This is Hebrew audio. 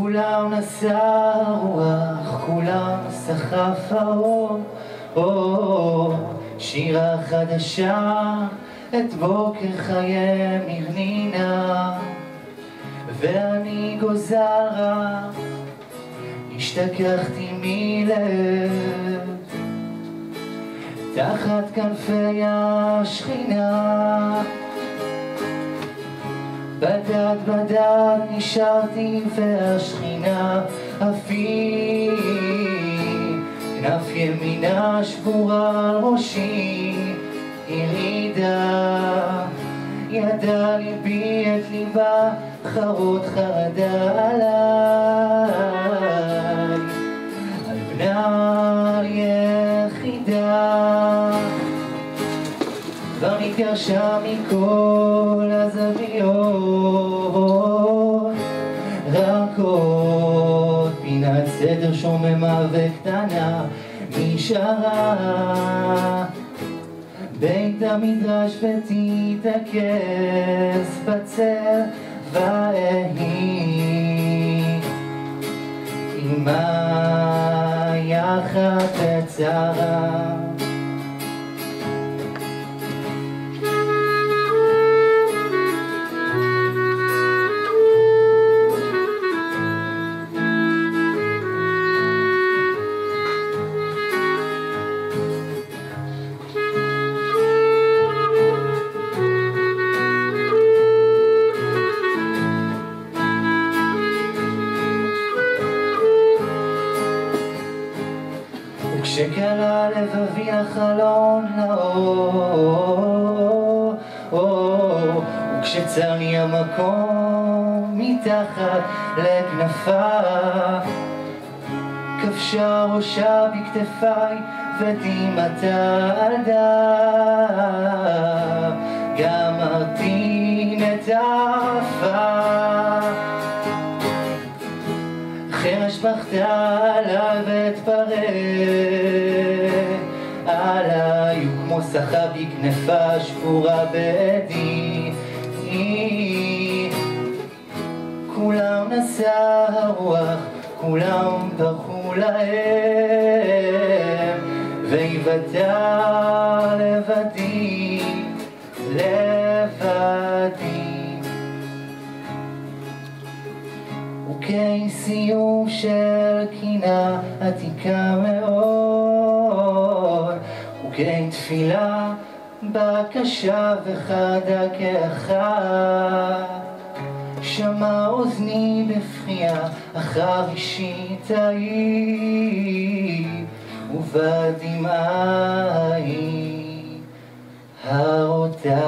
כולם נשא רוח, כולם סחף האור, או, שירה חדשה, את בוקר חיי מרנינה, ואני גוזרה, השתכחתי מלב, תחת כנפי השכינה. בדד בדד נשארתי והשכינה היא כנף ימינה שבורה על ראשי ירידה ידע ליבי את ליבה חרות חרדה עליי. על בנה יחידה. כבר נתגרשה מכל סדר שוממה וקטנה נשארה. בית המדרש ותתעכס בצל ואהי עמה יחד בצרה וכשקלה לבבי החלון לאור, וכשצר לי המקום מתחת לכנפיו, כבשה ראשה בכתפיי ודמעתה דם, גמרתי נטפה. חרש בכתה עליי ואתפרק וכמו סחב היא כנפה שבורה בעדי כולם נשא הרוח כולם ברחו להם והיוותר לבדי לבדי. וכי סיום של קינה עתיקה מאוד, וכי תפילה בקשה וחדה כאחת. שמע אוזני בפחייה אחר אישית ההיא, ובדמעה ההיא הרותחת.